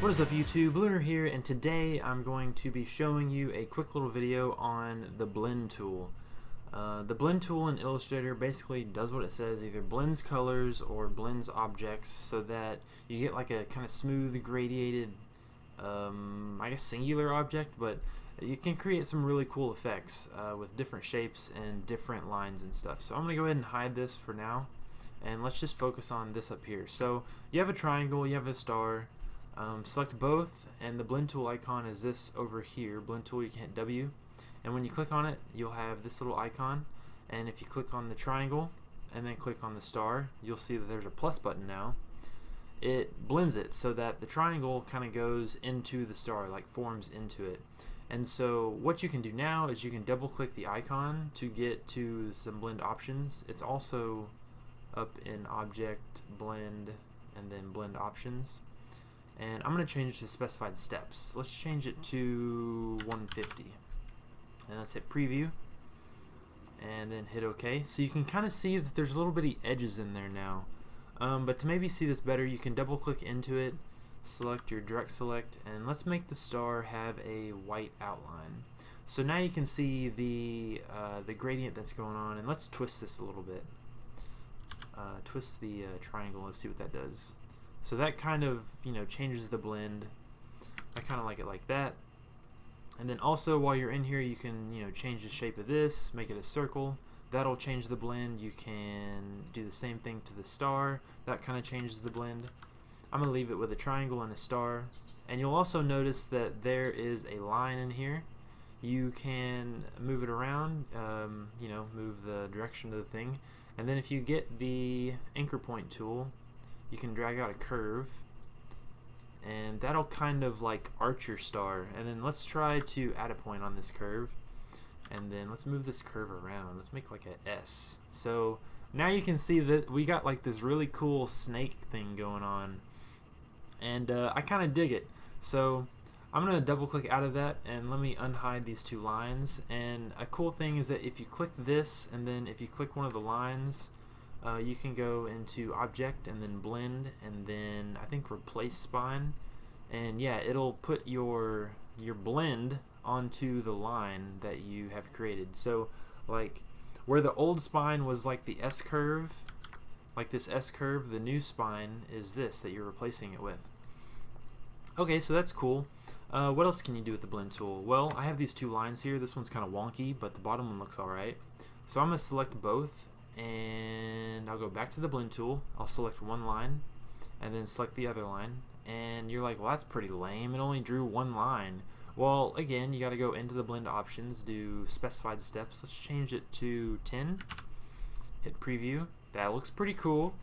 What is up YouTube, Lunar here, and today I'm going to be showing you a quick little video on the blend tool. Uh, the blend tool in Illustrator basically does what it says, either blends colors or blends objects so that you get like a kind of smooth gradiated, um, I guess singular object, but you can create some really cool effects uh, with different shapes and different lines and stuff. So I'm going to go ahead and hide this for now and let's just focus on this up here. So you have a triangle, you have a star, um, select both and the blend tool icon is this over here, blend tool you can hit W. And when you click on it you'll have this little icon. And if you click on the triangle and then click on the star you'll see that there's a plus button now. It blends it so that the triangle kind of goes into the star like forms into it. And so what you can do now is you can double click the icon to get to some blend options. It's also up in object blend and then blend options and I'm going to change to specified steps. Let's change it to 150 and let's hit preview. And then hit OK. So you can kind of see that there's a little bitty edges in there now. Um, but to maybe see this better you can double click into it select your direct select and let's make the star have a white outline. So now you can see the uh, the gradient that's going on and let's twist this a little bit. Uh, twist the uh, triangle. Let's see what that does so that kind of you know changes the blend. I kind of like it like that. And then also while you're in here you can you know change the shape of this make it a circle. That'll change the blend. You can do the same thing to the star. That kind of changes the blend. I'm gonna leave it with a triangle and a star. And you'll also notice that there is a line in here. You can move it around um, you know move the direction of the thing. And then if you get the anchor point tool you can drag out a curve. And that'll kind of like arch your star. And then let's try to add a point on this curve. And then let's move this curve around. Let's make like a S. So now you can see that we got like this really cool snake thing going on. And uh, I kinda dig it. So I'm gonna double click out of that and let me unhide these two lines. And a cool thing is that if you click this and then if you click one of the lines uh, you can go into object and then blend and then I think replace spine. And yeah it'll put your your blend onto the line that you have created. So like where the old spine was like the S curve like this S curve the new spine is this that you're replacing it with. Okay so that's cool. Uh, what else can you do with the blend tool? Well I have these two lines here. This one's kinda wonky but the bottom one looks alright. So I'm gonna select both and I'll go back to the blend tool. I'll select one line and then select the other line. And you're like well that's pretty lame. It only drew one line. Well again you got to go into the blend options do specified steps. Let's change it to 10 hit preview. That looks pretty cool.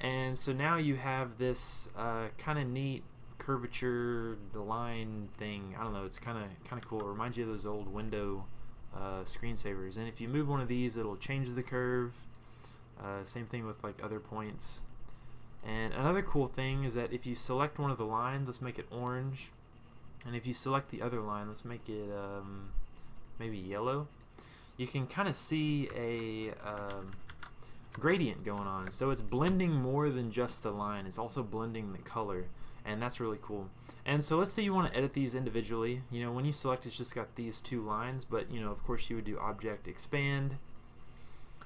And so now you have this uh, kind of neat curvature the line thing. I don't know. It's kind of kind of cool. It reminds you of those old window uh, screensavers. And if you move one of these it'll change the curve. Uh, same thing with like other points. And another cool thing is that if you select one of the lines let's make it orange. And if you select the other line let's make it um, maybe yellow. You can kind of see a um, gradient going on. So it's blending more than just the line. It's also blending the color and that's really cool. And so let's say you want to edit these individually. You know when you select it's just got these two lines but you know of course you would do object expand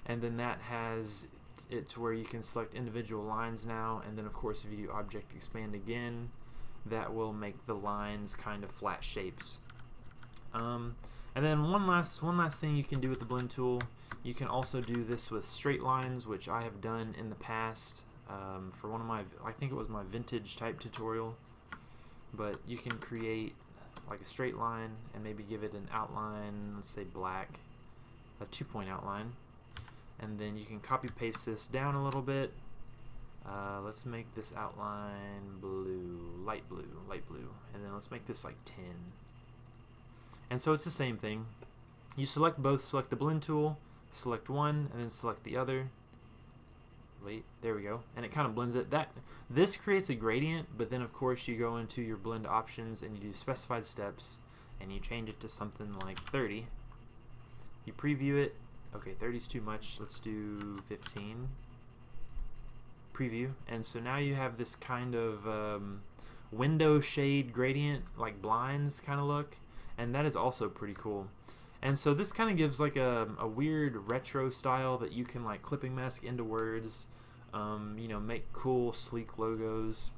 and then that has it to where you can select individual lines now and then of course if you do object expand again that will make the lines kind of flat shapes. Um, and then one last one last thing you can do with the blend tool you can also do this with straight lines which I have done in the past um, for one of my, I think it was my vintage type tutorial, but you can create like a straight line and maybe give it an outline, let's say black, a two point outline, and then you can copy paste this down a little bit. Uh, let's make this outline blue, light blue, light blue, and then let's make this like 10. And so it's the same thing. You select both, select the blend tool, select one, and then select the other, wait, there we go. And it kind of blends it. That This creates a gradient, but then of course you go into your blend options and you do specified steps and you change it to something like 30. You preview it. Okay, 30 is too much. Let's do 15. Preview. And so now you have this kind of um, window shade gradient, like blinds kind of look, and that is also pretty cool. And so this kind of gives like a, a weird retro style that you can like clipping mask into words, um, you know, make cool, sleek logos.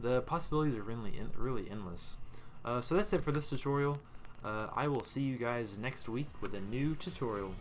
The possibilities are really, really endless. Uh, so that's it for this tutorial. Uh, I will see you guys next week with a new tutorial.